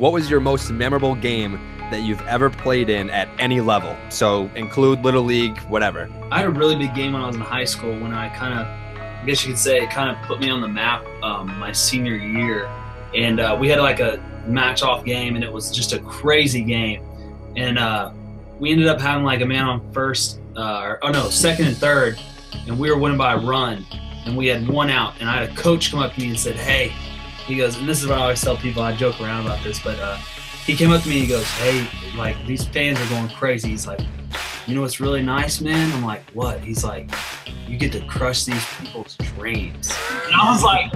what was your most memorable game that you've ever played in at any level? So include little league, whatever. I had a really big game when I was in high school when I kind of, I guess you could say, it kind of put me on the map um, my senior year. And uh, we had like a match off game, and it was just a crazy game. And uh, we ended up having like a man on first, uh, or, oh no, second and third, and we were winning by a run. And we had one out, and I had a coach come up to me and said, Hey, he goes, and this is what I always tell people, I joke around about this, but uh, he came up to me and he goes, Hey, like these fans are going crazy. He's like, You know what's really nice, man? I'm like, What? He's like, You get to crush these people's dreams. And I was like,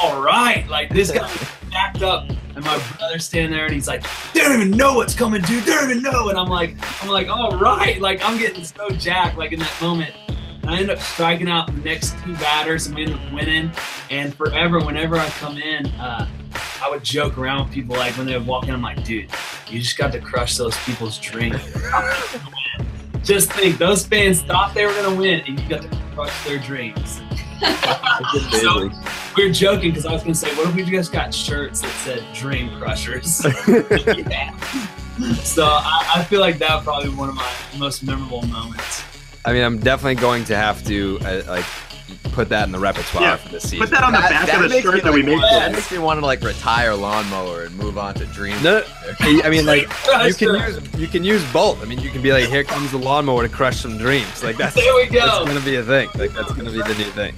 All right. Like this guy backed up and my brother's standing there and he's like, They don't even know what's coming, dude. They don't even know. And I'm like, I'm like, all right. Like I'm getting so jacked like in that moment. I end up striking out the next two batters and we end up winning. And forever, whenever I come in, uh, I would joke around with people like when they would walk in, I'm like, dude, you just got to crush those people's dreams. just think, those fans thought they were gonna win, and you got to crush their dreams. so we were joking because I was gonna say, what if we just got shirts that said "Dream Crushers"? yeah. So I, I feel like that was probably one of my most memorable moments. I mean, I'm definitely going to have to uh, like put that in the repertoire Yeah, for this season. Put that on the That- back that of the shirt me, that we like, made. That for makes me want to like retire lawnmower and move on to dream. No, I mean, like you can use you can use both. I mean, you can be like, here comes the lawnmower to crush some dreams. Like that's There we go. That's gonna be a thing. Like that's gonna be the new thing.